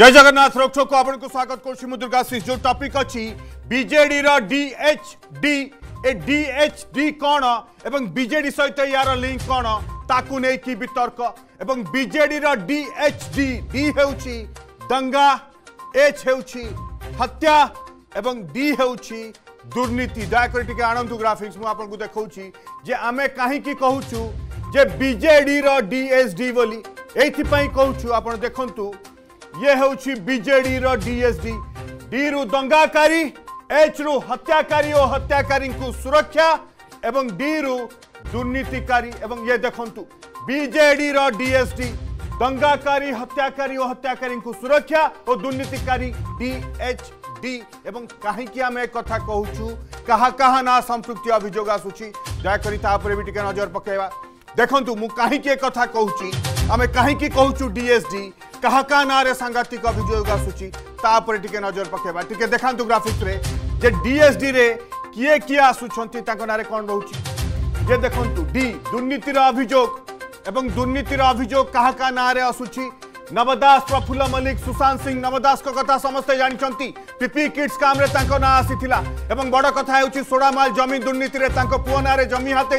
जय जगन्नाथ रोकठोक आपको स्वागत कर दुर्गा सिंह जो टपिक अच्छी बीजेडी डीएचडी ए डीएचडी कौन एवं बीजेडी सहित यार लिंक कौन ताकू नहीं वितर्क एवं बीजेडी डीएचडी डी हो दंगा एच हो हत्या एवं डी हो दुर्नीति दयाकोरी टी आणतु ग्राफिक्स मुझे देखा जे आम कहीं कहूँ जे बीजेडी डीएचडी बोली ये कहूँ आप देखूँ ये हूँ बीजेडी डीएसडी डी रु दंगाकारी एच रु हत्याकारी और हत्याकारी को सुरक्षा एवं डी रु दुर्नीतिकारी ये देखु बीजेडी डीएसडी दंगाकारी हत्याकारी और हत्याकारी को सुरक्षा और दुर्नीतिकारी डी डीएच एवं कहीं आम एक कहूँ कहा कहा ना संपुक्ति अभोग आसूरी भी टे नजर पकड़ देखूँ मु कहीं एक कथा कहूँ आम कहीं कहचु डीएसडी क्या क्या ना सांघातिक अभोग आसूर टी नजर पकेबा टे देखा ग्राफिक्स जे डीएसडी रे किए किए आसुंच कौन रोचे ये देखु डी दुर्नीतिर अभोग दुर्नीतिर अभोग क्या क्या ना आसूची नवदास प्रफुल्ल मल्लिक सुशांत सिंह नवदास कथा समस्ते जानते पीपी किड्स काम ना आसीला बड़ कथा होची सोडामाल जमी दुर्नीति पुओ ना जमी हाथ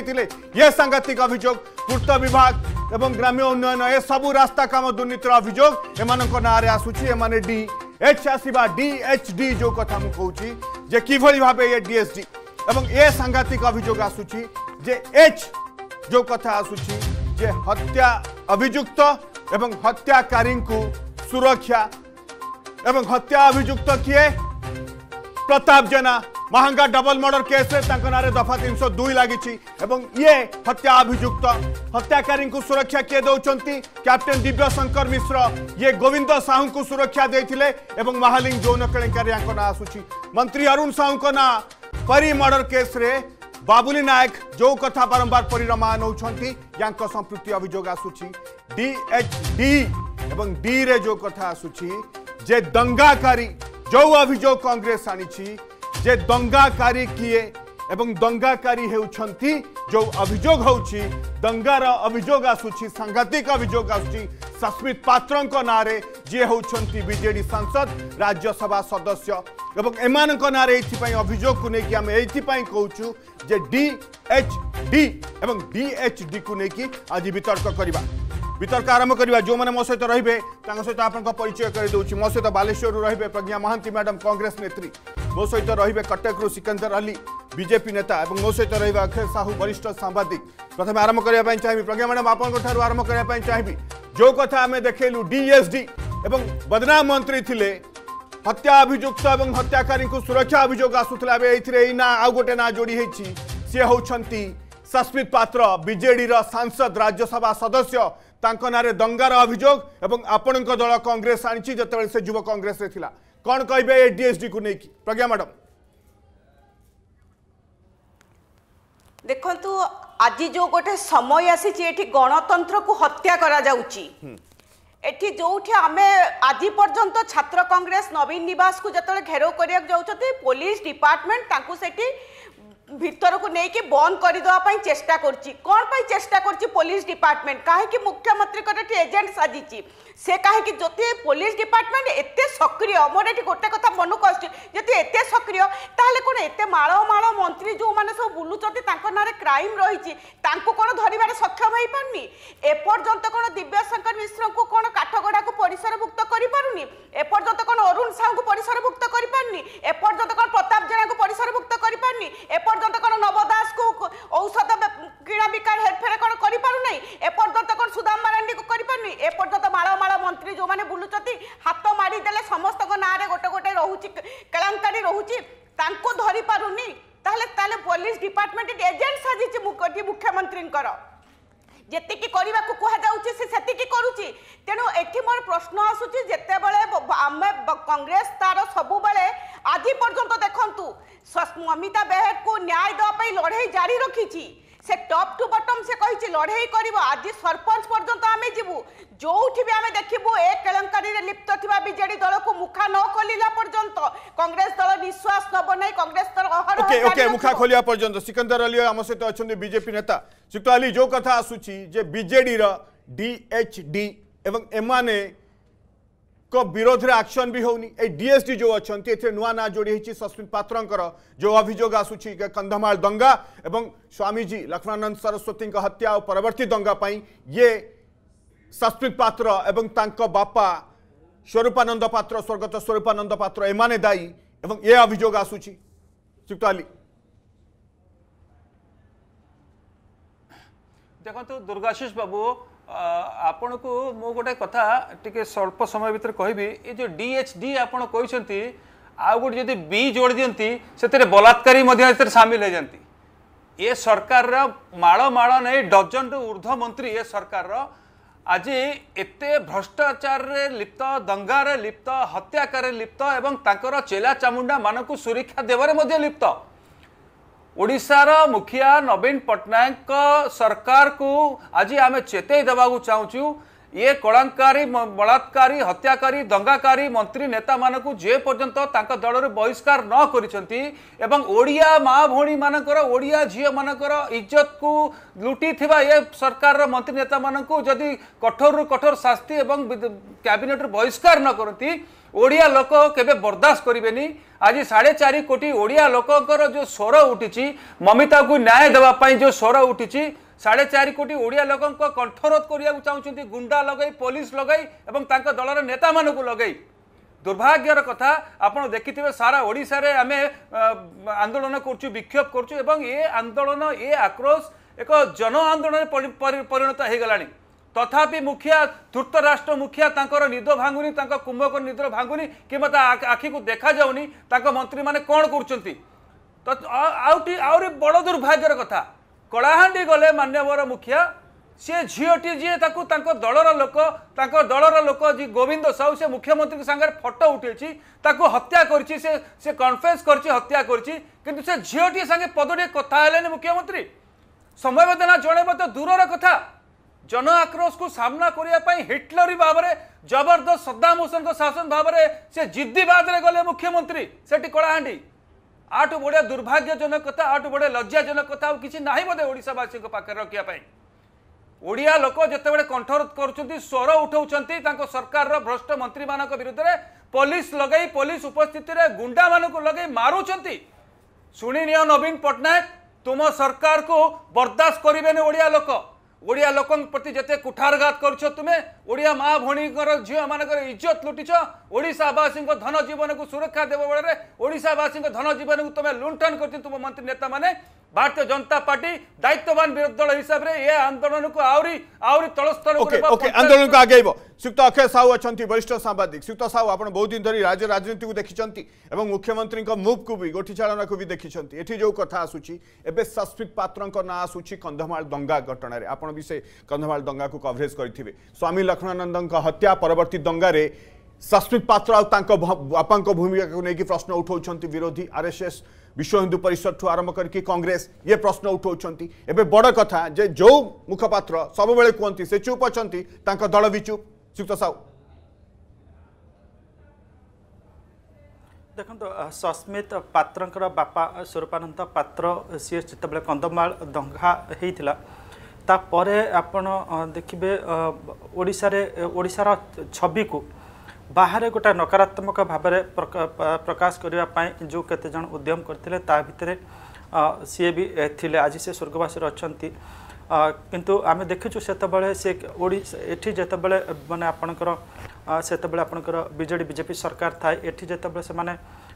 ये सांघातिक अभोग पूर्त विभाग एवं ग्राम्य उन्नयन ए सब रास्ता कम दुर्नीतिर अभोग एम आसने डी एच आसवा एच डी जो कथा मुझे जे कि भाव ये डीएसडी एवं ए सांघातिक अभोग आसुच्चे एच जो कथा आसुच्चे हत्या अभिजुक्त एवं हत्याकारी सुरक्षा एवं हत्या अभिजुक्त किए Pratap Jena Mahanga double murder case दफा तीन सौ दुई लगी ये हत्या अभुक्त हत्याकारी को सुरक्षा किए दौरान कैप्टेन दिव्य शंकर मिश्र ये गोविंद साहू को सुरक्षा देते महालिंग जौन के ना आसू मंत्री अरुण साहू का ना करी मर्डर केस रे बाबुली नायक जो कथा बारंबार परिरमा नौ संप्रति अभोग आसूची एच डी जो कथा आसूँ जे दंगाकारी जो अभोग कांग्रेस आनी दंगाकारी किए एवं दंगाकारी होती जो अभोग हो दंगार अभोग आसघातिक अभोग आसमित पात्र जी हूं विजे सांसद राज्यसभा सदस्य एवं एम ना यहाँ अभोग को लेकिन आम यहीपाई कौचु जे डी एच डी एवं डी एच डी को लेकिन आज वितर्क करवा वितर्क आरंभ करवा जो मैंने मो सहित रे सहित आपचय करदे मो सहित बालेश्वर रे प्रज्ञा महां मैडम कांग्रेस नेत्री मो सहित रे कटकु सिकंदर अली बीजेपी नेता और मो सहित रही है अखिलेश साहू वरिष्ठ सांबादिक प्रथम आरंभ करने चाहिए प्रज्ञा मैडम आपंठ आरंभ करने चाहिए जो कथ आम देखल डीएसडी एवं बदनाम मंत्री थे हत्या अभुक्त और हत्याकारी को सुरक्षा अभोग आसूला ना आउ गोटे ना जोड़ी सी हमें सस्मित पात्र विजेर सांसद राज्यसभा सदस्य ତାଙ୍କ ନାଁରେ ଦଙ୍ଗାର ଅଭିଯୋଗ ଏବଂ ଆପଣଙ୍କ ଦଳ କଂଗ୍ରେସ ଆଣିଛି ଯେତେବେଳେ ସେ ଯୁବ କଂଗ୍ରେସରେ ଥିଲା କ'ଣ କହିବେ ଏ ଡିଏସ୍ଡିକୁ ନେଇକି ପ୍ରଜ୍ଞା ମ୍ୟାଡ଼ାମ୍ ଦେଖନ୍ତୁ ଆଜି ଯେଉଁ ଗୋଟେ ସମୟ ଆସିଛି ଏଠି ଗଣତନ୍ତ୍ରକୁ ହତ୍ୟା କରାଯାଉଛି ଏଠି ଯେଉଁଠି ଆମେ ଆଜି ପର୍ଯ୍ୟନ୍ତ ଛାତ୍ର କଂଗ୍ରେସ ନବୀନ ନିବାସକୁ ଯେତେବେଳେ ଘେରାଉ କରିବାକୁ ଯାଉଛନ୍ତି ପୋଲିସ ଡିପାର୍ଟମେଣ୍ଟ ତାଙ୍କୁ ସେଠି ভিতরক নেই বন্ধ করেদেওয়া চেষ্টা করছি কোণ পাই চেষ্টা করছি পুলিশ ডিপার্টমেন্ট কাহি মুখ্যমন্ত্রী এটি এজেন্ট সাজিছি সে কাহি যদি পুলিশ ডিপার্টমেন্ট এত সক্রিয় মোর এটি গোটে কথা মনকু আসছে যদি এত সক্রিয় তাহলে কোণ এত মাড় মাড় মন্ত্রী যে সব বুলুচার তাঁর নাঁরে ক্রাইম রয়েছে তাঁকু কোণ ধরবার সক্ষম হয়ে পারি এপর্যন্ত কোণ দিব্যশঙ্কর মিশ্রক কোণ কাঠগড়া পরিসরভুক্ত করে পুনি এপর্যন্ত কোণ অরুণ সাহু পরিসরভুক্ত করে পারি এপর্যন্ত কোণ প্রতাপ জেলা পরিসরভুক্ত করে পারি এপর্যন্ত পর্যন্ত কোন নবদাসকু ঔষধ কিনা বিকার হেরফের কোন করি পারু নাই পর্যন্ত কোন সুদাম মারান্ডি কু করি পারু এ পর্যন্ত মাল মাল মন্ত্রী যে মানে বুলুচতি হাত মারি দেলে সমস্ত নাঁরে গোটে গোটে রহুচি কেলাঙ্কারি রহুচি তাঙ্কু ধরি পারুনি তাহলে তাহলে পুলিশ ডিপার্টমেন্ট এজেন্ট সাজিছে মুখ্যমন্ত্রীঙ্কর যেতিকি করা কুহযাচ্ছে সে সেতিকি করুচি তেমন এটি মোর প্রশ্ন আসুচি যেতবে আমি কংগ্রেস তার সবুলে আজি পর্যন্ত দেখন্তু ସସ୍ମିତା ବେହେରକୁ ନ୍ୟାୟ ଦେବା ପାଇଁ ଲଢ଼େଇ ଜାରି ରଖିଛି ସେ ଟପ୍ ଟୁ ବଟମ୍ ସେ କହିଛି ଲଢ଼େଇ କରିବ ଆଜି ସରପଞ୍ଚ ପର୍ଯ୍ୟନ୍ତ ଆମେ ଯିବୁ ଯେଉଁଠି ବି ଆମେ ଦେଖିବୁ ଏ କେଳଙ୍କାରୀରେ ଲିପ୍ତ ଥିବା ବିଜେଡି ଦଳକୁ ମୁଖା ନ ଖୋଲିଲା ପର୍ଯ୍ୟନ୍ତ କଂଗ୍ରେସ ଦଳ ନିଶ୍ୱାସ ନେବ ନାହିଁ କଂଗ୍ରେସ ଦଳ ଓକେ ଓକେ ମୁଖା ଖୋଲିବା ପର୍ଯ୍ୟନ୍ତ ସିକନ୍ଦର ଅଲି ଆମ ସହିତ ଅଛନ୍ତି ବିଜେପି ନେତା ଶ୍ରୀକ୍ତ ଅଲି ଯେଉଁ କଥା ଆସୁଛି ଯେ ବିଜେଡିର ଡିଏଚ୍ଡି ଏବଂ ଏମାନେ विरोध में आक्शन भी होनी डीएसडी जो अच्छा नुआ ना जोड़ी सस्मित पात्र जो अभोग आसू कंधमाल दंगा एवं स्वामीजी लक्ष्मणानंद सरस्वती हत्या और परवर्ती दंगापी ये सस्मित पात्र बापा स्वरूपानंद पात्र स्वर्गत स्वरूपानंद पत्र एम दायी एवं ये अभोग आसूत आली देखो दुर्गाशीष बाबू ଆପଣଙ୍କୁ ମୁଁ ଗୋଟେ କଥା ଟିକେ ସ୍ୱଳ୍ପ ସମୟ ଭିତରେ କହିବି ଏ ଯେଉଁ ଡି ଏଚ୍ ଡି ଆପଣ କହିଛନ୍ତି ଆଉ ଗୋଟେ ଯଦି ବି ଯୋଡ଼ି ଦିଅନ୍ତି ସେଥିରେ ବଳାତ୍କାରୀ ମଧ୍ୟ ଏଥିରେ ସାମିଲ ହୋଇଯାନ୍ତି ଏ ସରକାରର ମାଳ ମାଳ ନେଇ ଡଜନରୁ ଉର୍ଦ୍ଧ୍ୱ ମନ୍ତ୍ରୀ ଏ ସରକାରର ଆଜି ଏତେ ଭ୍ରଷ୍ଟାଚାରରେ ଲିପ୍ତ ଦଙ୍ଗାରେ ଲିପ୍ତ ହତ୍ୟାକାରରେ ଲିପ୍ତ ଏବଂ ତାଙ୍କର ଚେଲା ଚାମୁଣ୍ଡାମାନଙ୍କୁ ସୁରକ୍ଷା ଦେବାରେ ମଧ୍ୟ ଲିପ୍ତ ओडिसा मुखिया नवीन पटनायक को सरकार को अझै हामी चेतेई दबाउ चाहन्छु ये कलाकारी बलात्कारी हत्याकारी दंगाकारी मंत्री नेता मानक जे पर्यंत दल बहिष्कार न करा मा भी ओडिया झी मर इज्जत को लुटी ये सरकार मंत्री नेता मानक जदि कठोर रु कठोर शास्ति और क्याबिनेट बहिष्कार न करती ଓଡ଼ିଆ ଲୋକ କେବେ ବରଦାସ୍ତ କରିବେନି ଆଜି ସାଢ଼େ ଚାରି କୋଟି ଓଡ଼ିଆ ଲୋକଙ୍କର ଯେଉଁ ସ୍ୱର ଉଠିଛି ମମିତାକୁ ନ୍ୟାୟ ଦେବା ପାଇଁ ଯେଉଁ ସ୍ୱର ଉଠିଛି সাড়ে চারি কোটি ওড়িয়া লোকঙ্ক কণ্ঠরোধ করা চাহুমান গুন্ডা লগাই পুলিশ লগাই এবং তাঁর দলর নেতা মানুষ লগাই দুর্ভাগ্যর কথা আপনার দেখিথিবে সারা ওড়শার আমি আন্দোলন করছু বিক্ষোভ করছু এবং এ আন্দোলন এ আক্রোশ এক জন আন্দোলনের পরিণত হয়ে গলা তথাপি মুখিয়া ধূর্ত রাষ্ট্র মুখিয়া তাঁর নিদ ভাঙ্গুনি তাঁর কুম্ভক নিদ ভাঙ্গুনি কিংবা তা আখিকে দেখা যাওনি তাঁর মন্ত্রী মানে কণ করছেন তো আহরি দুর্ভাগ্যর কথা କଳାହାଣ୍ଡି ଗଲେ ମାନ୍ୟବର ମୁଖିଆ ସେ ଝିଅଟି ଯିଏ ତାକୁ ତାଙ୍କ ଦଳର ଲୋକ ତାଙ୍କ ଦଳର ଲୋକ ଯିଏ ଗୋବିନ୍ଦ ସାହୁ ସେ ମୁଖ୍ୟମନ୍ତ୍ରୀଙ୍କ ସାଙ୍ଗରେ ଫଟୋ ଉଠେଇଛି ତାକୁ ହତ୍ୟା କରିଛି ସେ ସେ କନଫରେନ୍ସ କରିଛି ହତ୍ୟା କରିଛି କିନ୍ତୁ ସେ ଝିଅଟି ସାଙ୍ଗେ ପଦଟିଏ କଥା ହେଲେନି ମୁଖ୍ୟମନ୍ତ୍ରୀ ସମବେଦନା ଜଣାଇବା ତ ଦୂରର କଥା ଜନ ଆକ୍ରୋଶକୁ ସାମ୍ନା କରିବା ପାଇଁ ହିଟଲରୀ ଭାବରେ ଜବରଦସ୍ତ ସଦ୍ଦାମ ହୁସେନଙ୍କ ଶାସନ ଭାବରେ ସେ ଜିଦ୍ଦିବାଦରେ ଗଲେ ମୁଖ୍ୟମନ୍ତ୍ରୀ ସେଠି କଳାହାଣ୍ଡି ଆଠୁ ବଢ଼ିଆ ଦୁର୍ଭାଗ୍ୟଜନକ କଥା ଆଠୁ ବଢ଼ିଆ ଲଜ୍ଜାଜନକ କଥା ଆଉ କିଛି ନାହିଁ ବୋଧେ ଓଡ଼ିଶାବାସୀଙ୍କ ପାଖରେ ରଖିବା ପାଇଁ ଓଡ଼ିଆ ଲୋକ ଯେତେବେଳେ କଣ୍ଠରୋଧ କରୁଛନ୍ତି ସ୍ୱର ଉଠାଉଛନ୍ତି ତାଙ୍କ ସରକାରର ଭ୍ରଷ୍ଟ ମନ୍ତ୍ରୀମାନଙ୍କ ବିରୁଦ୍ଧରେ ପୋଲିସ ଲଗାଇ ପୋଲିସ ଉପସ୍ଥିତିରେ ଗୁଣ୍ଡାମାନଙ୍କୁ ଲଗାଇ ମାରୁଛନ୍ତି ଶୁଣିନିଅ ନବୀନ ପଟ୍ଟନାୟକ ତୁମ ସରକାରକୁ ବରଦାସ୍ତ କରିବେନି ଓଡ଼ିଆ ଲୋକ ওড়িয়া লোকঙ্ প্রতি যেতে কুঠারঘাত করছ তুমি ওড়িয়া মা ভীকর ঝিও মানকর ইজ্জত লুটিছ ওড়িশাবাসী ধন জীবনকে সুরক্ষা দেব বেড়ে ওড়িশাবাসী ধন জীবনকে তুমি লুণ্ঠন করছি তুম মন্ত্রী নেতা মানে ಭಾರತೀಯ ಜನತಾ ಪಾರ್ಟಿ ದಾಯಿತ್ವವಾನ್ ವಿರೋಧ ದಳ ಹಿಸಾಬ್ರೆ ಏ ಆಂದೋಲನಕ್ಕೂ ಆವ್ರಿ ಆವ್ರಿ ತಳಸ್ಥಳ ಆಂದೋಲನಕ್ಕೂ ಆಗೈಬ ଶ୍ରୀଯୁକ୍ତ ଅକ୍ଷୟ ସାହୁ ଅଛନ୍ତି ବରିଷ୍ଠ ସାମ୍ବାଦିକ ଶ୍ରୀଯୁକ୍ତ ସାହୁ ଆପଣ ବହୁତ ଦିନ ଧରି ରାଜ୍ୟ ରାଜନୀତିକୁ ଦେଖିଛନ୍ତି ଏବଂ ମୁଖ୍ୟମନ୍ତ୍ରୀଙ୍କ ମୁଭ୍କୁ ବି ଗୋଠିଚାଳନାକୁ ବି ଦେଖିଛନ୍ତି ଏଠି ଯେଉଁ କଥା ଆସୁଛି ଏବେ ସସ୍ମିତ ପାତ୍ରଙ୍କ ନାଁ ଆସୁଛି କନ୍ଧମାଳ ଦଙ୍ଗା ଘଟଣାରେ ଆପଣ ବି ସେ କନ୍ଧମାଳ ଦଙ୍ଗାକୁ କଭରେଜ କରିଥିବେ ସ୍ୱାମୀ ଲକ୍ଷ୍ମଣାନନ୍ଦଙ୍କ ହତ୍ୟା ପରବର୍ତ୍ତୀ ଦଙ୍ଗାରେ ସସ୍ମିତ ପାତ୍ର ଆଉ ତାଙ୍କ ବାପାଙ୍କ ଭୂମିକାକୁ ନେଇକି ପ୍ରଶ୍ନ ଉଠାଉଛନ୍ତି ବିରୋଧୀ ଆର୍ଏସ୍ଏସ୍ ବିଶ୍ୱ ହିନ୍ଦୁ ପରିଷଦଠୁ ଆରମ୍ଭ କରିକି କଂଗ୍ରେସ ଇଏ ପ୍ରଶ୍ନ ଉଠାଉଛନ୍ତି ଏବେ ବଡ଼ କଥା ଯେ ଯେଉଁ ମୁଖପାତ୍ର ସବୁବେଳେ କୁହନ୍ତି ସେ ଚୁପ୍ ଅଛନ୍ତି ତାଙ୍କ ଦଳ ବି ଚୁପ୍ ଶ୍ରୀକ୍ତ ସାହୁ ଦେଖନ୍ତୁ ସସ୍ମିତ ପାତ୍ରଙ୍କର ବାପା ସ୍ୱରୂପାନନ୍ଦ ପାତ୍ର ସିଏ ଯେତେବେଳେ କନ୍ଧମାଳ ଦଙ୍ଘା ହେଇଥିଲା ତାପରେ ଆପଣ ଦେଖିବେ ଓଡ଼ିଶାରେ ଓଡ଼ିଶାର ଛବିକୁ ବାହାରେ ଗୋଟେ ନକାରାତ୍ମକ ଭାବରେ ପ୍ରକାଶ କରିବା ପାଇଁ ଯେଉଁ କେତେଜଣ ଉଦ୍ୟମ କରିଥିଲେ ତା ଭିତରେ ସିଏ ବି ଥିଲେ ଆଜି ସେ ସ୍ୱର୍ଗବାସୀରେ ଅଛନ୍ତି କିନ୍ତୁ ଆମେ ଦେଖିଛୁ ସେତେବେଳେ ସେ ଓଡ଼ିଶା ଏଠି ଯେତେବେଳେ ମାନେ ଆପଣଙ୍କର ସେତେବେଳେ ଆପଣଙ୍କର ବିଜେଡ଼ି ବିଜେପି ସରକାର ଥାଏ ଏଠି ଯେତେବେଳେ ସେମାନେ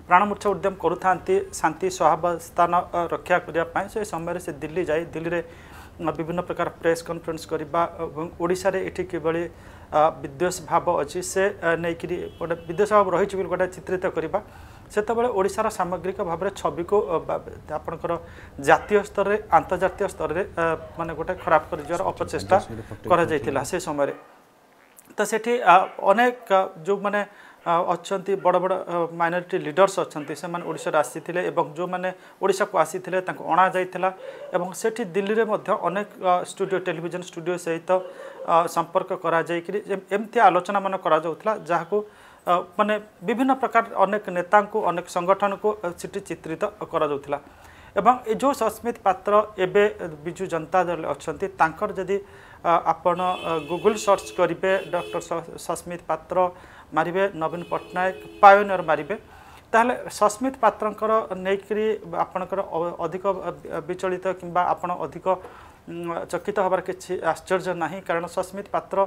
ପ୍ରାଣମୂର୍ଚ୍ଛା ଉଦ୍ୟମ କରୁଥାନ୍ତି ଶାନ୍ତି ସହାବସ୍ଥାନ ରକ୍ଷା କରିବା ପାଇଁ ସେ ସମୟରେ ସେ ଦିଲ୍ଲୀ ଯାଇ ଦିଲ୍ଲୀରେ ବିଭିନ୍ନ ପ୍ରକାର ପ୍ରେସ୍ କନଫରେନ୍ସ କରିବା ଏବଂ ଓଡ଼ିଶାରେ ଏଠି କିଭଳି ବିଦ୍ୱେଷ ଭାବ ଅଛି ସେ ନେଇକିରି ଗୋଟେ ବିଦ୍ୱେଷ ଭାବ ରହିଛି ବୋଲି ଗୋଟେ ଚିତ୍ରିତ କରିବା ସେତେବେଳେ ଓଡ଼ିଶାର ସାମଗ୍ରିକ ଭାବରେ ଛବିକୁ ଆପଣଙ୍କର ଜାତୀୟ ସ୍ତରରେ ଆନ୍ତର୍ଜାତୀୟ ସ୍ତରରେ ମାନେ ଗୋଟେ ଖରାପ କରିଯିବାର ଅପଚେଷ୍ଟା କରାଯାଇଥିଲା ସେ ସମୟରେ ତ ସେଠି ଅନେକ ଯେଉଁମାନେ ଅଛନ୍ତି ବଡ଼ ବଡ଼ ମାଇନୋରିଟି ଲିଡର୍ସ ଅଛନ୍ତି ସେମାନେ ଓଡ଼ିଶାରେ ଆସିଥିଲେ ଏବଂ ଯେଉଁମାନେ ଓଡ଼ିଶାକୁ ଆସିଥିଲେ ତାଙ୍କୁ ଅଣାଯାଇଥିଲା ଏବଂ ସେଠି ଦିଲ୍ଲୀରେ ମଧ୍ୟ ଅନେକ ଷ୍ଟୁଡ଼ିଓ ଟେଲିଭିଜନ ଷ୍ଟୁଡ଼ିଓ ସହିତ ସମ୍ପର୍କ କରାଯାଇକରି ଏମିତି ଆଲୋଚନାମାନ କରାଯାଉଥିଲା ଯାହାକୁ ମାନେ ବିଭିନ୍ନ ପ୍ରକାର ଅନେକ ନେତାଙ୍କୁ ଅନେକ ସଂଗଠନକୁ ସେଠି ଚିତ୍ରିତ କରାଯାଉଥିଲା ଏବଂ ଏ ଯେଉଁ ସସ୍ମିତ ପାତ୍ର ଏବେ ବିଜୁ ଜନତା ଦଳ ଅଛନ୍ତି ତାଙ୍କର ଯଦି ଆପଣ ଗୁଗୁଲ୍ ସର୍ଚ୍ଚ କରିବେ ଡକ୍ଟର ସସ୍ମିତ ପାତ୍ର ମାରିବେ ନବୀନ ପଟ୍ଟନାୟକ ପାୟୋନିୟର ମାରିବେ ତାହେଲେ ସସ୍ମିତ ପାତ୍ରଙ୍କର ନେଇକରି ଆପଣଙ୍କର ଅଧିକ ବିଚଳିତ କିମ୍ବା ଆପଣ ଅଧିକ ଚକିତ ହେବାର କିଛି ଆଶ୍ଚର୍ଯ୍ୟ ନାହିଁ କାରଣ ସସ୍ମିତ ପାତ୍ର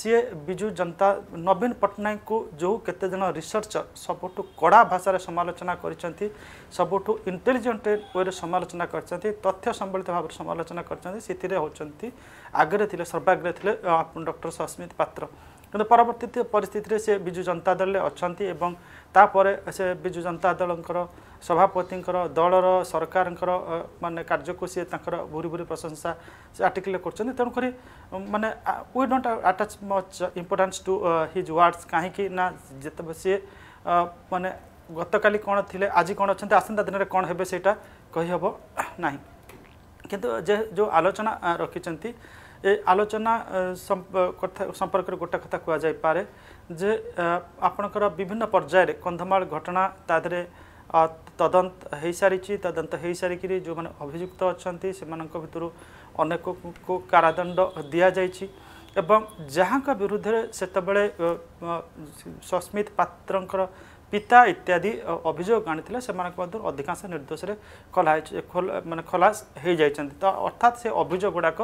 ସିଏ ବିଜୁ ଜନତା ନବୀନ ପଟ୍ଟନାୟକଙ୍କୁ ଯେଉଁ କେତେଜଣ ରିସର୍ଚ୍ଚ ସବୁଠୁ କଡ଼ା ଭାଷାରେ ସମାଲୋଚନା କରିଛନ୍ତି ସବୁଠୁ ଇଣ୍ଟେଲିଜେଣ୍ଟ ୱେରେ ସମାଲୋଚନା କରିଛନ୍ତି ତଥ୍ୟ ସମ୍ବଳିତ ଭାବରେ ସମାଲୋଚନା କରିଛନ୍ତି ସେଥିରେ ହେଉଛନ୍ତି ଆଗରେ ଥିଲେ ସର୍ବାଗ୍ରେ ଥିଲେ ଆପଣ ଡକ୍ଟର ସସ୍ମିତ ପାତ୍ର କିନ୍ତୁ ପରବର୍ତ୍ତୀ ପରିସ୍ଥିତିରେ ସେ ବିଜୁ ଜନତା ଦଳରେ ଅଛନ୍ତି ଏବଂ ତାପରେ ସେ ବିଜୁ ଜନତା ଦଳଙ୍କର ସଭାପତିଙ୍କର ଦଳର ସରକାରଙ୍କର ମାନେ କାର୍ଯ୍ୟକୁ ସିଏ ତାଙ୍କର ଭୁରି ଭୁରି ପ୍ରଶଂସା ସେ ଆର୍ଟିକଲରେ କରୁଛନ୍ତି ତେଣୁକରି ମାନେ we don't attach much importance to his words କାହିଁକି ନା ଯେତେବେଳେ ସିଏ ମାନେ ଗତକାଲି କ'ଣ ଥିଲେ ଆଜି କ'ଣ ଅଛନ୍ତି ଆସନ୍ତା ଦିନରେ କ'ଣ ହେବେ ସେଇଟା କହିହେବ ନାହିଁ କିନ୍ତୁ ଯେ ଯେଉଁ ଆଲୋଚନା ରଖିଛନ୍ତି ଏ ଆଲୋଚନା କଥା ସମ୍ପର୍କରେ ଗୋଟେ କଥା କୁହାଯାଇପାରେ ଯେ ଆପଣଙ୍କର ବିଭିନ୍ନ ପର୍ଯ୍ୟାୟରେ କନ୍ଧମାଳ ଘଟଣା ତା ଦେହରେ তদন্ত হয়েসারিছি তদন্ত হয়েসারিকি যে অভিযুক্ত অনেক সে ভিতর অনেক কারাদণ্ড দিয়া যাই এবং যাহা বিরুদ্ধে সেতবে সস্মিত পাত্রঙ্কর পিতা ইত্যাদি অভিযোগ আনিলে সে অধিকাংশ নির্দোষে খোলা মানে খোলাস হয়ে যাই তো অর্থাৎ সে অভিযোগ গুড়াক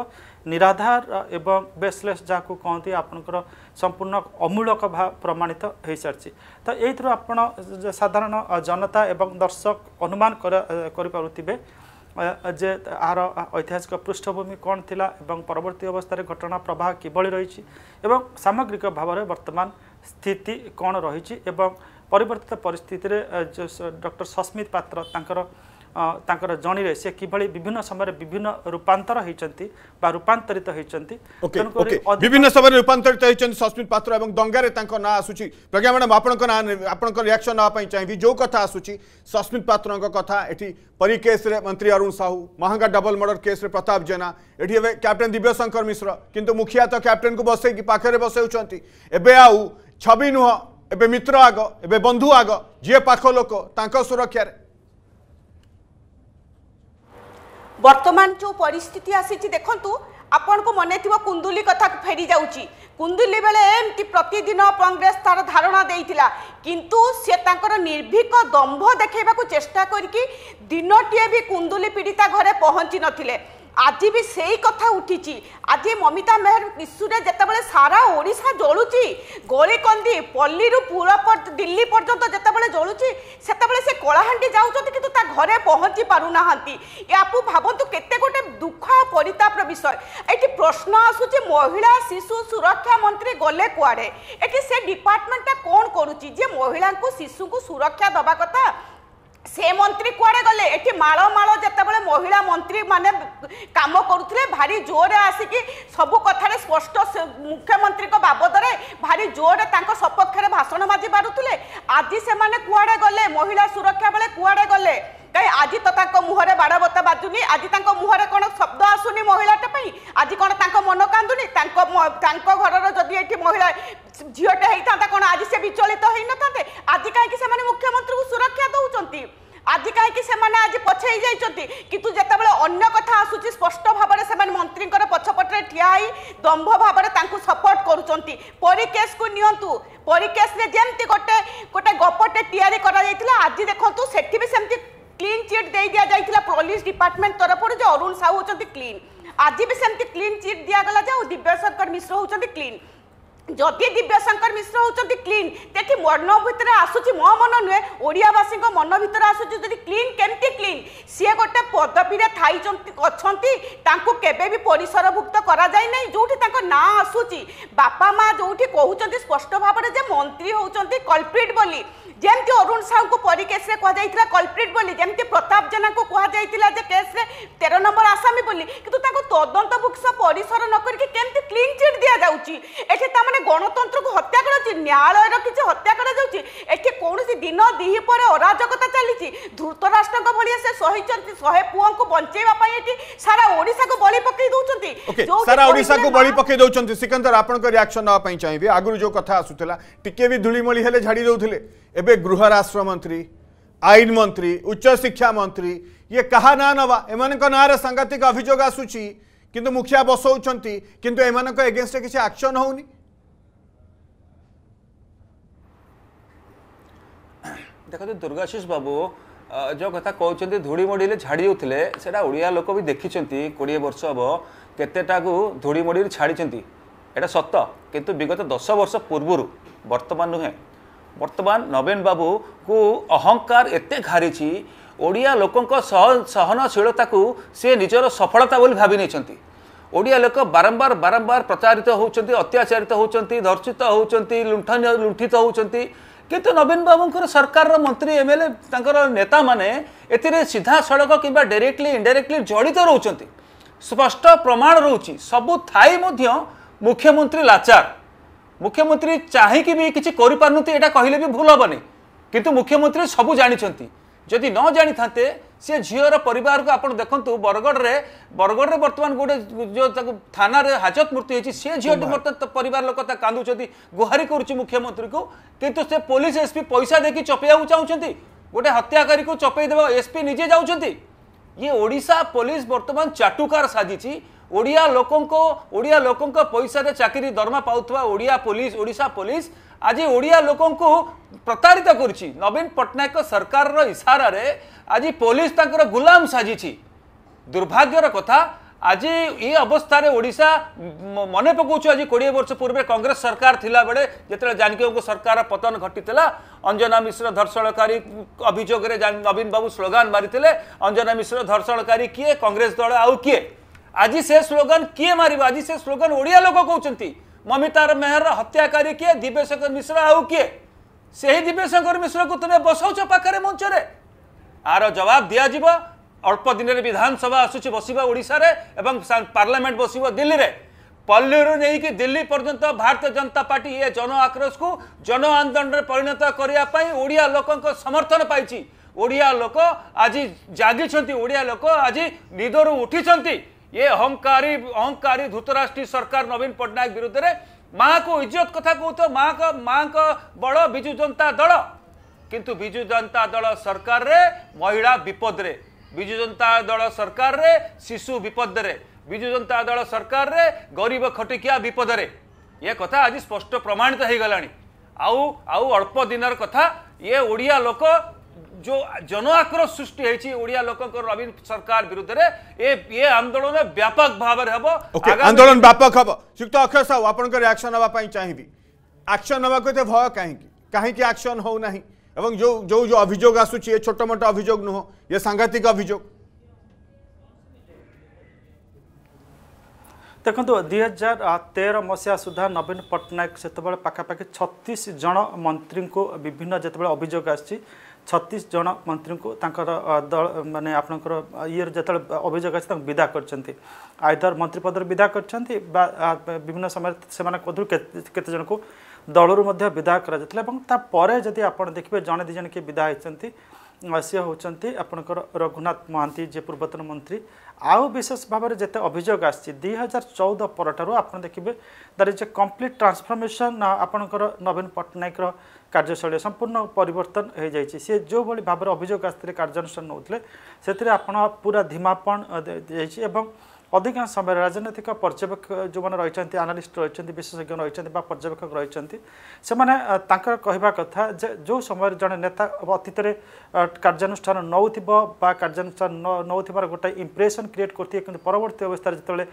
নিরাধার এবং বেসলেস যা কুহতি আপনার ସମ୍ପୂର୍ଣ୍ଣ ଅମୂଳକ ଭାବ ପ୍ରମାଣିତ ହୋଇସାରିଛି ତ ଏଇଥିରୁ ଆପଣ ସାଧାରଣ ଜନତା ଏବଂ ଦର୍ଶକ ଅନୁମାନ କରିପାରୁଥିବେ ଯେ ଏହାର ଐତିହାସିକ ପୃଷ୍ଠଭୂମି କ'ଣ ଥିଲା ଏବଂ ପରବର୍ତ୍ତୀ ଅବସ୍ଥାରେ ଘଟଣା ପ୍ରବାହ କିଭଳି ରହିଛି ଏବଂ ସାମଗ୍ରିକ ଭାବରେ ବର୍ତ୍ତମାନ ସ୍ଥିତି କ'ଣ ରହିଛି ଏବଂ ପରିବର୍ତ୍ତିତ ପରିସ୍ଥିତିରେ ଡକ୍ଟର ସସ୍ମିତ ପାତ୍ର ତାଙ୍କର जणी से किभली विभिन्न समय विभिन्न रूपांतर होती रूपातरित विभिन्न समय रूपातरित होती सस्मित पत्र और दंगे ना आसूरी प्रज्ञा मैडम आप रिएक्शन नापी चाहिए जो कथ आसूरी सस्मित पात्र कथा परी केस मंत्री Arun Sahu Mahanga double murder case Pratap Jena ये कैप्टेन दिव्यशंकर मिश्र कितु मुखिया तो कैप्टेन को बसई कि पाखे बसऊ छवि नुह ए मित्र आग ए बंधु आग जी पाख लोक सुरक्षा বর্তমান যে পরিস্থিতি আসিছি দেখন্তু ଆପଣଙ୍କୁ ମନେଥିବ କୁନ୍ଦୁଲି କଥା ଫେରି ଯାଉଛି କୁନ୍ଦୁଲି ବେଳେ ଏମିତି ପ୍ରତିଦିନ କଂଗ୍ରେସ ତାର ଧାରଣା ଦେଇଥିଲା କିନ୍ତୁ ସେ ତାଙ୍କର ନିର୍ଭୀକ ଦମ୍ଭ ଦେଖାଇବାକୁ ଚେଷ୍ଟା କରିକି ଦିନଟିଏ ବି କୁନ୍ଦୁଲି ପୀଡ଼ିତା ଘରେ ପହଞ୍ଚି ନଥିଲେ আজি বি সেই কথা উঠিছি আজি মমিতা মেহর ইস্যুরে যেতবে সারা ওড়শা জলুছি গলিকন্দি পল্লীরু পুরা দিল্লি পর্যন্ত যেতবে জলুছি সেতবে সে কলাহান্ডি যাচ্ছেন কিন্তু তা ঘরে পৌঁছি পু না ইয়াকু ভাবতু কেতে গোটে দুঃখ পরিতাপর বিষয় এটি প্রশ্ন আসুচি মহিলা শিশু সুরক্ষা মন্ত্রী গলে কুয়াড়ে এটি সে ডিপার্টমেন্টটা কোণ করুচি যে মহিলা শিশুকে সুরক্ষা দেওয়া কথা সে মন্ত্রী কুয়াড়ে গলে এটি মাল মাল যেতবে মহিলা মন্ত্রী মানে কাম করুলে ভারি জোরে আসিকি সবু কথার স্পষ্ট মুখ্যমন্ত্রী বাবদরে ভারি জোরে তাঁর সপক্ষে ভাষণ বাজি পুলে আজ সে কুয়াড়ে গলে মহিলা সুরক্ষা বেড়ে কুয়াড়ে গলে କାହିଁ ଆଜି ତ ତାଙ୍କ ମୁହଁରେ ବାଡ଼ବତା ବାଜୁନି ଆଜି ତାଙ୍କ ମୁହଁରେ କ'ଣ ଶବ୍ଦ ଆସୁନି ମହିଳାଟା ପାଇଁ ଆଜି କ'ଣ ତାଙ୍କ ମନ କାନ୍ଦୁନି ତାଙ୍କ ତାଙ୍କ ଘରର ଯଦି ଏଠି ମହିଳା থাকে ହେଇଥାନ୍ତା କ'ଣ ଆଜି ସେ ବିଚଳିତ ହେଇନଥାନ୍ତେ ଆଜି କାହିଁକି কী সে আজ পছাই যাই কিন্তু যেতবে অন্য কথা আসুচি স্পষ্ট ভাবে সে মন্ত্রী পছপটে ঠিয়া হয়ে দম্ভ ভাবে তাঁকু সপোর্ট করছেন পরী কু নি পরী কেসে যেমতি গোটে গোটে গপটে তিয়ারি করা যাই আজ দেখুন সেটি বি সেমতি ক্লিন চিট দিয়ে দিয়া যাই পুলিশ ডিপার্টমেন্ট তরফর যে অরুণ সাহু হচ্ছেন ক্লিন আজ বি সেমি ক্লিন চিট দিয়াগলা যে দিব্যশঙ্কর মিশ্র হচ্ছেন ক্লিন ଯଦି ଦିବ୍ୟଶଙ୍କର ମିଶ୍ର ହେଉଛନ୍ତି କ୍ଲିନ୍ ଦେଖି ମନ ଭିତରେ ଆସୁଛି ମୋ ମନ ନୁହେଁ ଓଡ଼ିଆବାସୀଙ୍କ ମନ ଭିତରେ ଆସୁଛି ଯଦି କ୍ଲିନ୍ କେମିତି କ୍ଲିନ୍ ସିଏ ଗୋଟେ ପଦବୀରେ ଥାଇଛନ୍ତି ଅଛନ୍ତି ତାଙ୍କୁ କେବେ ବି ପରିସରଭୁକ୍ତ କରାଯାଇ ନାହିଁ ଯେଉଁଠି ତାଙ୍କ ନାଁ ଆସୁଛି ବାପା ମାଆ ଯେଉଁଠି କହୁଛନ୍ତି ସ୍ପଷ୍ଟ ଭାବରେ ଯେ ମନ୍ତ୍ରୀ ହେଉଛନ୍ତି କଲ୍ପ୍ରିଟ୍ ବୋଲି ଯେମିତି ଅରୁଣ ସାହୁଙ୍କୁ ପରୀ କୁହାଯାଇଥିଲା କଲ୍ପ୍ରିଟ୍ ବୋଲି ଯେମିତି ପ୍ରତାପ ଜେନାଙ୍କୁ କୁହାଯାଇଥିଲା ଯେ କେସ୍ରେ ତେର ନମ୍ବର ଆସାମୀ ବୋଲି କିନ୍ତୁ ତାଙ୍କୁ ତଦନ୍ତ ଭୁକ୍ସ ପରିସର ନ କରିକି କେମିତି କ୍ଲିନ୍ ଚିଟ୍ ଦିଆଯାଉଛି ଏଠି ତାମାନେ ଗଣତନ୍ତ୍ରକୁ ହତ୍ୟା କରାଯାଉଛି ନ୍ୟାୟାଳୟର କିଛି ହତ୍ୟା କରାଯାଉଛି ଏଠି କୌଣସି ଦିନ ଦିହି ପରେ ଅରାଜକତା ଚାଲିଛି ଧୃତରାଷ୍ଟ୍ରଙ୍କ ଭଳିଆ ସେ ସହିଛନ୍ତି ଶହେ ପୁଅଙ୍କୁ ବଞ୍ଚାଇବା ପାଇଁ ଏଠି सारा ओडिसा को बळी पकई दउचंती ओके सारा ओडिसा को बळी पकई दउचंती सिकंदर आपन को रिएक्शन नवा पई चाहिबे आगुरु जो कथा आसुतला टिके भी धुलीमळी हेले झाडी दउथिले एबे गृह राष्ट्र मंत्री आईन मंत्री उच्च शिक्षा मंत्री ये कहा ना नवा एमन को नारे संगतिक अभिजोग आसुची किंतु मुखिया बसौचंती किंतु एमन को अगेंस्ट किछ एक्शन होउनी देखो दुर्गाशीष बाबू ଯେଉଁ କଥା କହୁଛନ୍ତି ଧୂଳି ମଡ଼ିରେ ଛାଡ଼ି ଯାଉଥିଲେ ସେଇଟା ଓଡ଼ିଆ ଲୋକ ବି ଦେଖିଛନ୍ତି କୋଡ଼ିଏ ବର୍ଷ ହେବ କେତେଟାକୁ ଧୂଳି ମଡ଼ିରେ ଛାଡ଼ିଛନ୍ତି ଏଇଟା ସତ କିନ୍ତୁ ବିଗତ ଦଶ ବର୍ଷ ପୂର୍ବରୁ ବର୍ତ୍ତମାନ ନୁହେଁ ବର୍ତ୍ତମାନ ନବୀନ ବାବୁକୁ ଅହଙ୍କାର ଏତେ ଘାରିଛି ଓଡ଼ିଆ ଲୋକଙ୍କ ସହନଶୀଳତାକୁ ସେ ନିଜର ସଫଳତା ବୋଲି ଭାବି ନେଇଛନ୍ତି ଓଡ଼ିଆ ଲୋକ ବାରମ୍ବାର ବାରମ୍ବାର ପ୍ରତାରିତ ହେଉଛନ୍ତି ଅତ୍ୟାଚାରିତ ହେଉଛନ୍ତି ଧର୍ଷିତ ହେଉଛନ୍ତି ଲୁଣ୍ଠନ ଲୁଣ୍ଠିତ ହେଉଛନ୍ତି କିନ୍ତୁ ନବୀନ ବାବୁଙ୍କର ସରକାରର ମନ୍ତ୍ରୀ ଏମ୍ଏଲ୍ଏ ତାଙ୍କର ନେତାମାନେ ଏଥିରେ ସିଧାସଳଖ କିମ୍ବା ଡାଇରେକ୍ଟଲି ଇଣ୍ଡାଇରେକ୍ଟଲି ଜଡ଼ିତ ରହୁଛନ୍ତି ସ୍ପଷ୍ଟ ପ୍ରମାଣ ରହୁଛି ସବୁ ଥାଇ ମଧ୍ୟ ମୁଖ୍ୟମନ୍ତ୍ରୀ ଲାଚାର ମୁଖ୍ୟମନ୍ତ୍ରୀ ଚାହିଁକି ବି କିଛି କରିପାରୁନାହାନ୍ତି ଏଇଟା କହିଲେ ବି ଭୁଲ ହେବନି କିନ୍ତୁ ମୁଖ୍ୟମନ୍ତ୍ରୀ ସବୁ ଜାଣିଛନ୍ତି जदि न जाणी था सी झीर पर आप देखु बरगड़ में बरगड़े बर्तमान गोटे जो थाना हाजत मृत्यु होती सी झीट बर्तमान पर लोकता कादूँ गुहारी कर मुख्यमंत्री को कितु से पुलिस एसपी पैसा देखिए चपेवा चाहते गोटे हत्याकारी को चपे दे एसपी निजे जा ये ओडा पुलिस बर्तमान चाटुकार साजिश ओडिया लोक ओडिया लोक पैसा चाकरी दरमा पाता ओडिया पुलिस ओडा पुलिस आज ओडिया लोक प्रतारित प्रताड़ित नवीन पट्टनायक सरकार इशारा आज पुलिस तर गुलाम साजिश दुर्भाग्यर कथा आज ये अवस्था ओडा मन पकाच आज कोड़े वर्ष पूर्व कांग्रेस सरकार थिला बेले जिते जानकी सरकार पतन घटीला अंजना मिश्र धर्षणकारी अभियोग नवीन बाबू स्लोगान मारी अंजना मिश्र धर्षणकारी किए कांग्रेस दल आउ किए आज से स्लोगान किए मार आज से स्लोगान ओडिया लोक कहते ममिता मेहर हत्याकारी किए दिव्यशंकर मिश्र आए से ही दिव्यशंकर मिश्र को तुम्हें बसाऊ पाखे मंच आर जवाब दिजिव अल्प दिन में विधानसभा आसूँ बसवाड़शार पार्लमेंट बस दिल्ली में पल्लूर नहीं कि दिल्ली पर्यटन भारतीय जनता पार्टी ये जन आक्रोश को जन आंदोलन में परिणत करने ओडिया लोक समर्थन पाई ओडिया लोक आज जागिंट लोक आज निदर उठी ये अहंकारी अहंकारी धूतराष्ट्रीय सरकार नवीन पट्टनायक को इज्जत कथा का बड़ विजु जनता दल किंतु विजु जनता दल सरकार रे महिला विपद रे विजु जनता दल सरकार रे शिशु विपद रे विजु जनता दल सरकार रे गरीब खटिकिया आज स्पष्ट प्रमाणित गला आउ आउ अल्प दिन कथा ये ओडिया लोक जो जन आक्रोश सृष्टि ओडिया लोक नवीन सरकार विरुद्ध ये आंदोलन व्यापक भाव आंदोलन व्यापक हम श्रीक्त अक्षय साहू आप रियाक्शन नापी चाहिए आक्शन नाक भय कहीं कहीं आक्शन होना एवं जो जो जो अभोग आसूँ ये छोटमोट अभोग नुह ये सांघातिक अभोग अभियोग दुई हजार तेर मसीहा सुधा नवीन पट्टनायक से पखापाखि छत्तीस जन मंत्री को विभिन्न ଯେତେବେଳେ अभोग आ ଛତିଶ ଜଣ ମନ୍ତ୍ରୀଙ୍କୁ ତାଙ୍କର ଦଳ ମାନେ ଆପଣଙ୍କର ଇଏର ଯେତେବେଳେ ଅଭିଯୋଗ ଅଛି ତାଙ୍କୁ ବିଦା କରିଛନ୍ତି ଆଇଦର ମନ୍ତ୍ରୀ ପଦରୁ ବିଦା କରିଛନ୍ତି ବା ବିଭିନ୍ନ ସମୟରେ ସେମାନଙ୍କ ମଧ୍ୟରୁ କେତେ ଜଣଙ୍କୁ ଦଳରୁ ମଧ୍ୟ ବିଦା କରାଯାଇଥିଲା ଏବଂ ତାପରେ ଯଦି ଆପଣ ଦେଖିବେ ଜଣେ ଦୁଇ ଜଣ କିଏ ବିଦା ହୋଇଛନ୍ତି সে হচ্ছেন আপনার রঘুনাথ মহান্তি যে পূর্বতন মন্ত্রী আউ বিশেষ ভাবে যেতে অভিযোগ আসছে দুই হাজার চৌদ পরঠার আপনার দেখবে that is a complete transformation আপনার নবীন পট্টনাকর কার্যশৈলী সম্পূর্ণ পরিবর্তন হয়ে যাই সে যেভাবে ভাবে অভিযোগ আসলে কার্যানুষ্ঠান নেওয়া সে আপনার পুরা ধীমাপণ যাই এবং ଅଧିକାଂଶ ସମୟରେ ରାଜନୈତିକ ପର୍ଯ୍ୟବେକ୍ଷକ ଯେଉଁମାନେ ରହିଛନ୍ତି ଆନାଲିଷ୍ଟ ରହିଛନ୍ତି ବିଶେଷଜ୍ଞ ରହିଛନ୍ତି ବା ପର୍ଯ୍ୟବେକ୍ଷକ ରହିଛନ୍ତି ସେମାନେ ତାଙ୍କର କହିବା କଥା ଯେ ଯେଉଁ ସମୟରେ ଜଣେ ନେତା ଅତୀତରେ କାର୍ଯ୍ୟାନୁଷ୍ଠାନ ନେଉଥିବ ବା କାର୍ଯ୍ୟାନୁଷ୍ଠାନ ନେଉଥିବାର ଗୋଟାଏ ଇମ୍ପ୍ରେସନ୍ କ୍ରିଏଟ୍ କରୁଥିବେ କିନ୍ତୁ ପରବର୍ତ୍ତୀ ଅବସ୍ଥାରେ ଯେତେବେଳେ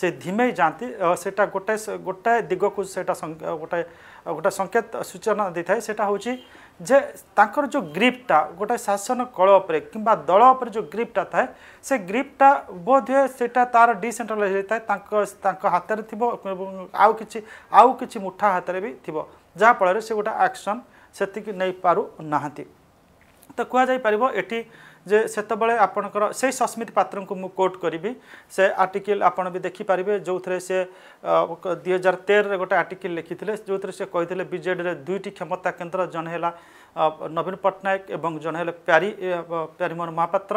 ସେ ଧିମେଇ ଯାଆନ୍ତି ସେଇଟା ଗୋଟାଏ ଗୋଟାଏ ଦିଗକୁ ସେଇଟା ଗୋଟାଏ ଗୋଟାଏ ସଂକେତ ସୂଚନା ଦେଇଥାଏ ସେଇଟା ହେଉଛି ଯେ ତାଙ୍କର ଯେଉଁ ଗ୍ରିପ୍ଟା ଗୋଟାଏ ଶାସନ କଳ ଉପରେ କିମ୍ବା ଦଳ ଉପରେ ଯେଉଁ ଗ୍ରିପ୍ଟା ଥାଏ ସେ ଗ୍ରିପ୍ଟା ବୋଧହୁଏ ସେଇଟା ତା'ର ଡିସେଣ୍ଟ୍ରାଲାଇଜ୍ ହେଇଥାଏ ତାଙ୍କ ତାଙ୍କ ହାତରେ ଥିବ ଆଉ କିଛି ଆଉ କିଛି ମୁଠା ହାତରେ ବି ଥିବ ଯାହାଫଳରେ ସେ ଗୋଟେ ଆକ୍ସନ୍ ସେତିକି ନେଇପାରୁନାହାନ୍ତି ତ କୁହାଯାଇପାରିବ ଏଠି ଯେ ସେତେବେଳେ ଆପଣଙ୍କର ସେଇ ସସ୍ମିତ ପାତ୍ରଙ୍କୁ ମୁଁ କୋଟ୍ କରିବି ସେ ଆର୍ଟିକିଲ୍ ଆପଣ ବି ଦେଖିପାରିବେ ଯେଉଁଥିରେ ସେ ଦୁଇ ହଜାର ତେରରେ ଗୋଟେ ଆର୍ଟିକିଲ୍ ଲେଖିଥିଲେ ଯେଉଁଥିରେ ସେ କହିଥିଲେ ବିଜେଡ଼ିରେ ଦୁଇଟି କ୍ଷମତା କେନ୍ଦ୍ର ଜଣେ ହେଲା ନବୀନ ପଟ୍ଟନାୟକ ଏବଂ ଜଣେ ହେଲେ ପ୍ୟାରୀ ପ୍ୟାରୀମୋହନ ମହାପାତ୍ର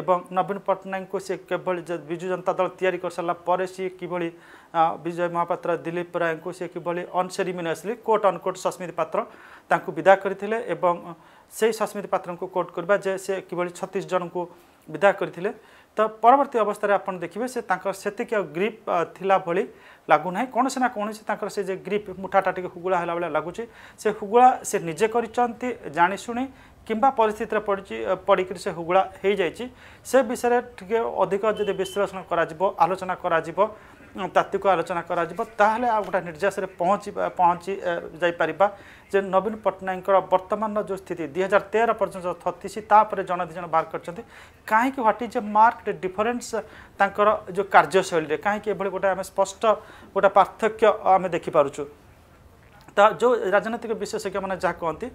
एवं नवीन पट्टनायक सि के विजु जनता दल तियरी गरिसकलाभ विजय महापत्र दिलिप रायको सि किभयो अनसेरीमो असली कोर्ट अनकोर्ट सस्मिति पत्र विदा सस्मिति पत्र कोर्टाभरि छ जन विदा ତ ପରବର୍ତ୍ତୀ ଅବସ୍ଥାରେ ଆପଣ ଦେଖିବେ ସେ ତାଙ୍କର ସେତିକି ଆଉ ଗ୍ରିପ୍ ଥିଲା ଭଳି ଲାଗୁନାହିଁ କୌଣସି ନା କୌଣସି ତାଙ୍କର ସେ ଯେ ଗ୍ରିପ୍ ମୁଠାଟା ଟିକେ ହୁଗୁଳା ହେଲା ଭଳିଆ ଲାଗୁଛି ସେ ହୁଗୁଳା ସେ ନିଜେ କରିଛନ୍ତି ଜାଣିଶୁଣି କିମ୍ବା ପରିସ୍ଥିତିରେ ପଡ଼ିଛି ପଡ଼ିକିରି ସେ ହୁଗୁଳା ହୋଇଯାଇଛି ସେ ବିଷୟରେ ଟିକେ ଅଧିକ ଯଦି ବିଶ୍ଳେଷଣ କରାଯିବ ଆଲୋଚନା କରାଯିବ ତାତ୍ତ୍ୱିକ ଆଲୋଚନା କରାଯିବ ତାହେଲେ ଆଉ ଗୋଟେ ନିର୍ଯାସରେ ପହଞ୍ଚି ପହଞ୍ଚି ଯାଇପାରିବା ଯେ ନବୀନ ପଟ୍ଟନାୟକଙ୍କର ବର୍ତ୍ତମାନର ଯେଉଁ ସ୍ଥିତି ଦୁଇ ହଜାର ତେର ପର୍ଯ୍ୟନ୍ତ ଛତିଶ ତାପରେ ଜଣେ ଦୁଇ ଜଣ ବାହାର କରିଛନ୍ତି କାହିଁକି what is a mark difference ତାଙ୍କର ଯେଉଁ କାର୍ଯ୍ୟଶୈଳୀରେ କାହିଁକି ଏଭଳି ଗୋଟେ ଆମେ ସ୍ପଷ୍ଟ ଗୋଟେ ପାର୍ଥକ୍ୟ ଆମେ ଦେଖିପାରୁଛୁ ତା ଯେଉଁ ରାଜନୈତିକ ବିଶେଷଜ୍ଞମାନେ ଯାହା କହନ୍ତି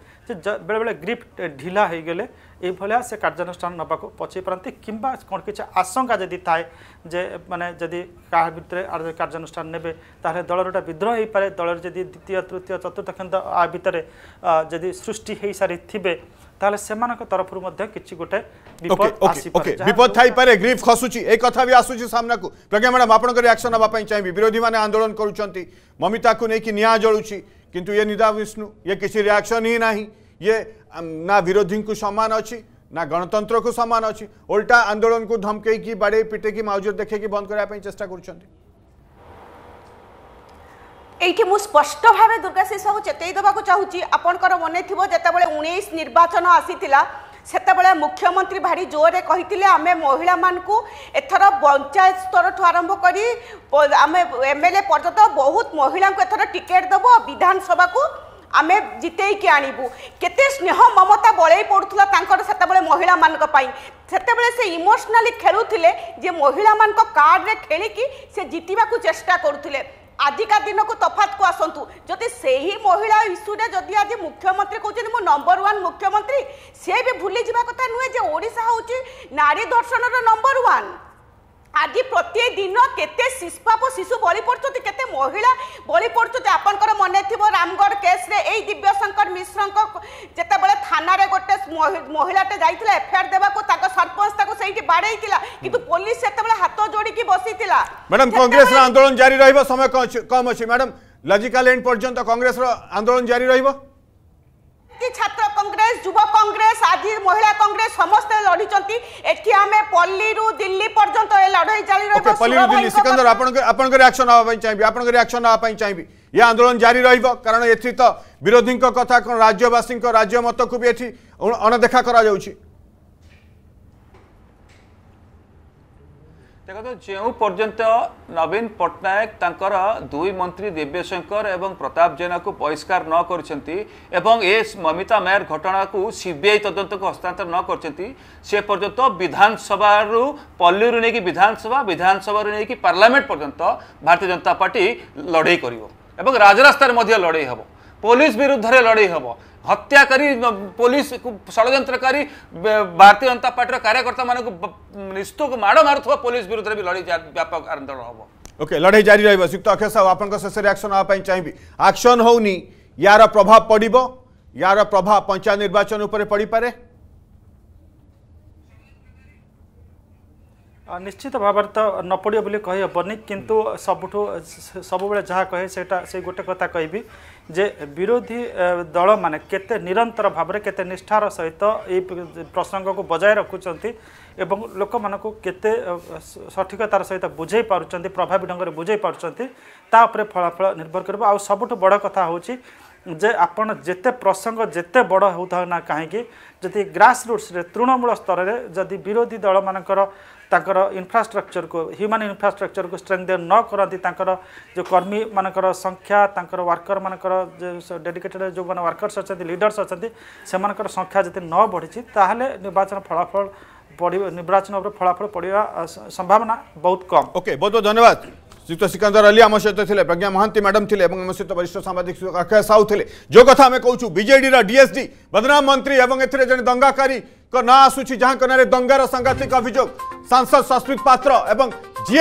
ଯେ ବେଳେବେଳେ ଗ୍ରିପ୍ ଢିଲା ହୋଇଗଲେ ଏଇଭଳିଆ ସେ କାର୍ଯ୍ୟାନୁଷ୍ଠାନ ନେବାକୁ ପଛେଇ ପାରନ୍ତି କିମ୍ବା କ'ଣ କିଛି ଆଶଙ୍କା ଯଦି ଥାଏ ଯେ ମାନେ ଯଦି କାହା ଭିତରେ କାର୍ଯ୍ୟାନୁଷ୍ଠାନ ନେବେ ତାହେଲେ ଦଳର ଗୋଟେ ବିଦ୍ରୋହ ହୋଇପାରେ ଦଳରେ ଯଦି ଦ୍ୱିତୀୟ ତୃତୀୟ ଚତୁର୍ଥ କେନ୍ଦ୍ର ଆ ଭିତରେ ଯଦି ସୃଷ୍ଟି ହୋଇସାରିଥିବେ তাহলে সেমানক তরফরু মধ্যে কিছু গোটে বিপদ আসি পারে বিপদ থাই গ্রিফ খসুচি এই কথা বি আসুচি সামনাকু প্রজ্ঞা ম্যাডাম আপনার রিয়াকশন হওয়া পাই চাইবি বিরোধী মানে আন্দোলন করুচন্তি মমিতাকু নেকি নিয়া জলুচি কিন্তু ইয়ে নিদা বিষ্ণু ইয়ে কিছু রিয়াকশন হি নাহি ये ना विरोधी को सम्मान अच्छी ना गणतंत्र को सम्मान अच्छी उल्टा आंदोलन को धमकई बाड़े पिटेकी माउजर देखे बंद करने चेषा कर এইটি মু স্পষ্ট ভাবে দুর্গা সেসবু চেতাই দেওয়া চাহুছি আপনার মনে থিব যেতবে উনিশ নির্বাচন আসিলা সেতবে মুখ্যমন্ত্রী ভারি জোরে কে আমি মহিলা মানুষ এথর পঞ্চায়েত স্তর ঠু আরম্ভ করে আমি এমএলএ পর্যন্ত বহুত মহিলা এথর টিকেট দেব বিধানসভা ଆମେ ଜିତେଇକି ଆଣିବୁ କେତେ ସ୍ନେହ ମମତା ବଳେଇ ପଡ଼ୁଥିଲା ତାଙ୍କର ସେତେବେଳେ ମହିଳାମାନଙ୍କ ପାଇଁ ସେତେବେଳେ ସେ ଇମୋସନାଲି ଖେଳୁଥିଲେ ଯେ ମହିଳାମାନଙ୍କ କାର୍ଡ଼ରେ ଖେଳିକି ସେ ଜିତିବାକୁ ଚେଷ୍ଟା କରୁଥିଲେ আজিকা দিনকু তফাতকু আসন্তু যদি সেই মহিলা ইস্যুটে যদি আজ মুখ্যমন্ত্রী কৌন মু নম্বর ওয়ান মুখ্যমন্ত্রী সে বি ভুলে যা কথা নুহে যে ওড়শা হচ্ছে নারী ধর্ষণর নম্বর ওয়ান আজি প্রত্যেক দিন কেতে শিশুপাপ শিশু বলি পড়ছেন কেতে মহিলা বলি পড়ছেন আপনার মনে থাকবে রামগড় কেস্রে এই দিব্যশঙ্কর মিশ্র যেতবে থানার গোটে মহিলাটে যাই এফআইআর দেওয়া তাঁর সরপঞ্চ তাকে সেইটি বাড়াই কিন্তু পুলিশ সেতবে হাত যোড়ি বসি ম্যাডাম কংগ্রেস আন্দোলন জারি রহব সময় কম অছি ম্যাডাম লজিকাল এন্ড পর্যন্ত কংগ্রেস আন্দোলন জারি রহব ব্যক্তি ছাত্র কংগ্রেস যুব কংগ্রেস আদি মহিলা কংগ্রেস সমস্ত লড়িছন্তি এটি আমি রু দিল্লি পর্যন্ত এ লড়াই জারি রহিব পল্লীরু দিল্লি সিকন্দর আপনক আপনক রিয়াকশন হওয়া পাই চাইবি আপনক রিয়াকশন হওয়া পাই চাইবি ଏ ଆନ୍ଦୋଳନ ଜାରି ରହିବ କାରଣ ଏଠି ତ ବିରୋଧୀଙ୍କ କଥା କ'ଣ ରାଜ୍ୟବାସୀଙ୍କ ରାଜ୍ୟ ମତକୁ ବି অনদেখা করা କରାଯାଉଛି ଦେଖନ୍ତୁ ଯେଉଁ ପର୍ଯ୍ୟନ୍ତ ନବୀନ ପଟ୍ଟନାୟକ ତାଙ୍କର ଦୁଇ ମନ୍ତ୍ରୀ ଦିବ୍ୟଶଙ୍କର ଏବଂ ପ୍ରତାପ ଜେନାଙ୍କୁ ବହିଷ୍କାର ନ କରିଛନ୍ତି ଏବଂ ଏ ମମିତା ମେୟର ଘଟଣାକୁ ସିବିଆଇ ତଦନ୍ତକୁ ହସ୍ତାନ୍ତର ନ କରିଛନ୍ତି ସେ ପର୍ଯ୍ୟନ୍ତ ବିଧାନସଭାରୁ ପଲ୍ଲୀରୁ ନେଇକି ବିଧାନସଭା ବିଧାନସଭାରୁ ନେଇକି ପାର୍ଲାମେଣ୍ଟ ପର୍ଯ୍ୟନ୍ତ ଭାରତୀୟ ଜନତା ପାର୍ଟି ଲଢ଼େଇ କରିବ ଏବଂ ରାଜରାସ୍ତାରେ ମଧ୍ୟ ଲଢ଼େଇ ହେବ ପୋଲିସ ବିରୁଦ୍ଧରେ ଲଢ଼େଇ ହେବ हत्या करी पुलिस को षड्यंत्री भारतीय जनता पार्टी कार्यकर्ता मान निस्तुक माड़ मार पुलिस विरोध में भी लड़े व्यापक आंदोलन हम ओके लड़े जारी रुक्त अक्षय साहू आप शेष रियाक्शन हाँपाई चाहिए आक्शन हो यार प्रभाव पड़े यार प्रभाव पंचायत निर्वाचन पड़पा निश्चित भाव तो पड़े बोली कही हेनी सबुठ सब जहाँ कहे से गोटे कथा कह जे विरोधी दल माने केते निरन्तर भाव केते निष्ठार सहित ए प्रसङ्गको बजाएरखुम्ब लोक म केते सठिकतार सहित बुझै पाउँले बुझै पाउँछ तापर फलाफल निर्भर गरो आउँ सबुठु बड कथा आप जे प्रसङ्ग जते बड हेन काहीँक जति ग्रास रुट्सले तृणमूल स्तर स्तरले जिम्मी विरोधी दल मर तर इन्फ्रास्ट्रक्चरको ह्युमा इन्फ्रास्ट्रक्चरको स्ट्रेङदेन नकर जो कर्मी संख्या मख्या वार्कर म डेडिकेटेड जो अछि लीडर्स अछि से लिडर्स संख्या जति न बढिन्छ त फला निर्वाचन फलाफल पढ्दा संभावना बहुत कम ओके बहुत बहुत धन्यवाद श्रीयुक्त सिकंदर अली आम सहित थे प्रज्ञा महांती मैडम थे आम सहित वरिष्ठ सांबादिक अक्षय साहू थे जो कथ आम कौ विजेडर डीएसडी बदनाम मंत्री एवं ए दंगाकारी ना आसूरी जहाँ ना दंगार सांघातिक अभोग सांसद सस्मित पात्र जी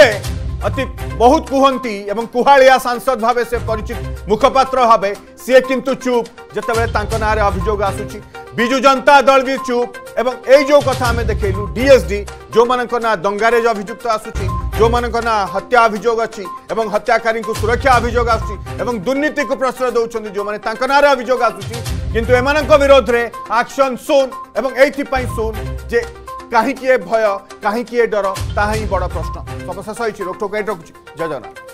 अति बहुत कहती कुहाड़िया सांसद भाव से परिचित मुखपात्र भाव सीए कि चुप जिते ना अभोग आसू विजु जनता दल भी चुप एवं ये कथा आम देखलु डीएसडी जो मान दंगारे अभिजुक्त आसूसी ଯେଉଁମାନଙ୍କ ନାଁ ହତ୍ୟା ଅଭିଯୋଗ ଅଛି ଏବଂ ହତ୍ୟାକାରୀଙ୍କୁ ସୁରକ୍ଷା ଅଭିଯୋଗ ଆସୁଛି ଏବଂ ଦୁର୍ନୀତିକୁ ପ୍ରଶ୍ରୟ ଦେଉଛନ୍ତି ଯେଉଁମାନେ ତାଙ୍କ ନାଁରେ ଅଭିଯୋଗ ଆସୁଛି କିନ୍ତୁ ଏମାନଙ୍କ ବିରୋଧରେ ଆକ୍ସନ୍ ଶୂନ ଏବଂ ଏଇଥିପାଇଁ ଶୂନ ଯେ କାହିଁକି ଏ ଭୟ କାହିଁକି ଏ ଡର ତାହା ହିଁ ବଡ଼ ପ୍ରଶ୍ନ ସବଶେଷ ହୋଇଛି ରୋକଠୋକ ଏଇଠି ରଖୁଛି ଜୟ ଜଗନ୍ନାଥ